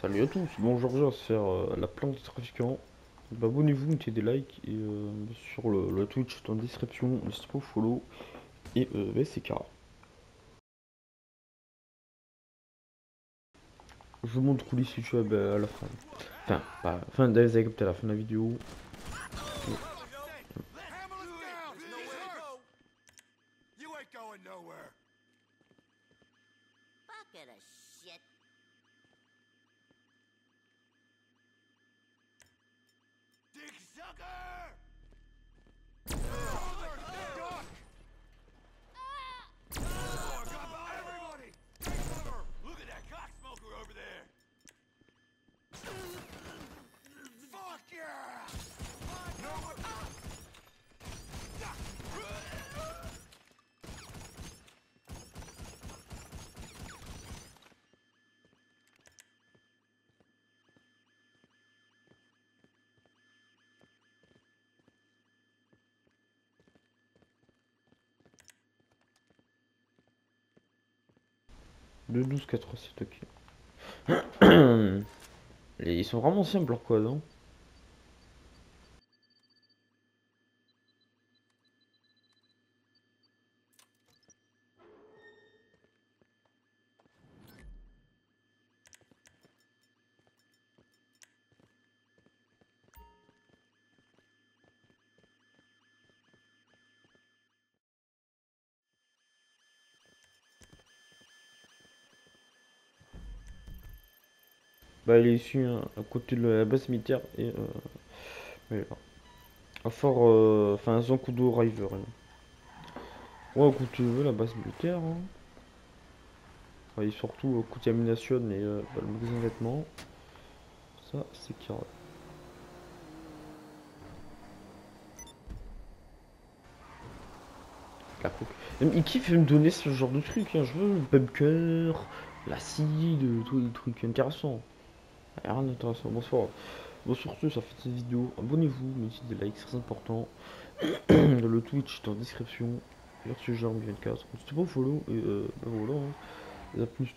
Salut à tous, bon aujourd'hui on va se faire euh, la plante des trafiquants. Bah, Abonnez-vous, mettez des likes et euh, sur le, le Twitch dans la description, n'hésitez pas au follow et euh, bah, c'est carré. Je vous montre coulisses YouTube bah, à la fin. Enfin, pas fin vous avez capté à la fin de la vidéo. 2, 12, 4, 7, ok. ils sont vraiment simples leurs codes, hein Bah il est à côté de la base militaire et euh. À fort euh, enfin Zancudo River. hein. Ouais écoute euh, la base militaire hein. Ouais, et surtout euh, et euh, bah, le magasin de. Ça c'est carré. La. Même Il kiffe me donner ce genre de truc, hein? je veux le bunker, l'acide, tous les trucs intéressants. Rien d'intéressant, bonsoir. Bon sur ce, ça fait cette vidéo. Abonnez-vous, mettez des likes, c'est très important. le Twitch est en description. Merci Jean 24. N'hésitez pas au follow et euh, ben voilà. hein. Et à plus.